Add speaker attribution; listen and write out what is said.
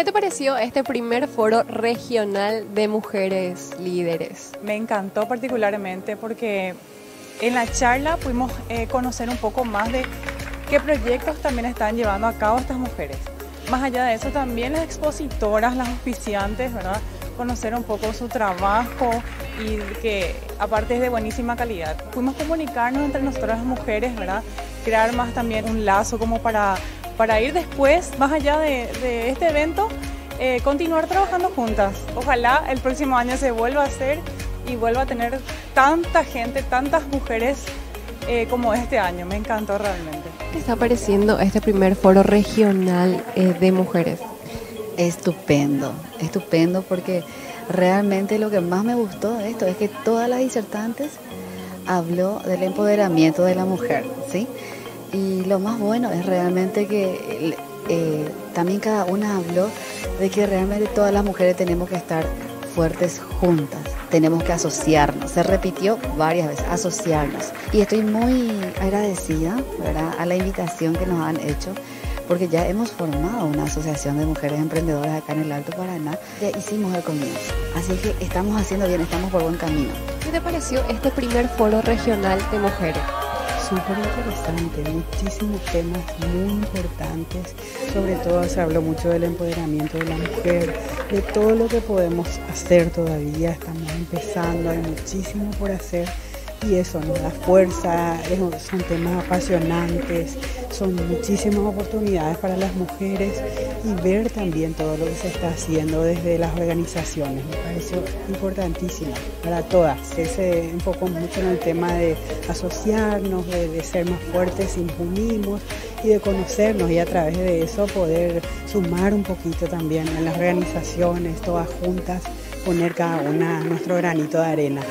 Speaker 1: ¿qué te pareció este primer foro regional de mujeres líderes?
Speaker 2: Me encantó particularmente porque en la charla pudimos eh, conocer un poco más de qué proyectos también están llevando a cabo estas mujeres. Más allá de eso, también las expositoras, las auspiciantes, ¿verdad? Conocer un poco su trabajo y que aparte es de buenísima calidad. Fuimos comunicarnos entre nosotras las mujeres, ¿verdad? Crear más también un lazo como para, para ir después, más allá de, este evento, eh, continuar trabajando juntas. Ojalá el próximo año se vuelva a hacer y vuelva a tener tanta gente, tantas mujeres eh, como este año. Me encantó realmente.
Speaker 1: ¿Qué está pareciendo este primer foro regional eh, de mujeres?
Speaker 3: Estupendo, estupendo porque realmente lo que más me gustó de esto es que todas las disertantes habló del empoderamiento de la mujer, ¿sí? Y lo más bueno es realmente que eh, también cada una habló de que realmente todas las mujeres tenemos que estar fuertes juntas, tenemos que asociarnos. Se repitió varias veces, asociarnos. Y estoy muy agradecida a la invitación que nos han hecho porque ya hemos formado una asociación de mujeres emprendedoras acá en el Alto Paraná. Ya hicimos el comienzo. Así que estamos haciendo bien, estamos por buen camino.
Speaker 1: ¿Qué te pareció este primer foro regional de mujeres?
Speaker 4: Súper interesante, muchísimos temas muy importantes, sobre todo se habló mucho del empoderamiento de la mujer, de todo lo que podemos hacer todavía, estamos empezando, hay muchísimo por hacer y eso nos da fuerza, son temas apasionantes, son muchísimas oportunidades para las mujeres y ver también todo lo que se está haciendo desde las organizaciones. Me pareció importantísimo para todas. Se enfocó mucho en el tema de asociarnos, de, ser más fuertes si nos unimos y de conocernos y a través de eso poder sumar un poquito también en las organizaciones, todas juntas, poner cada una nuestro granito de arena.